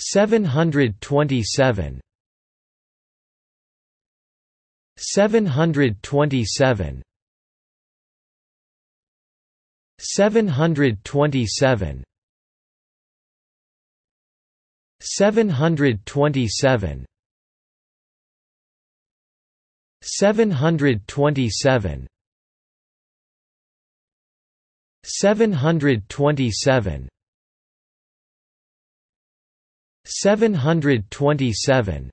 727 727 727 727 727 727 727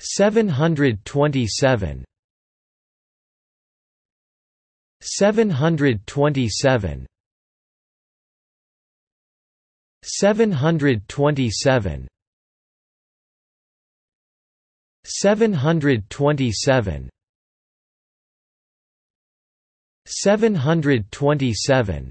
727 727 727 727 727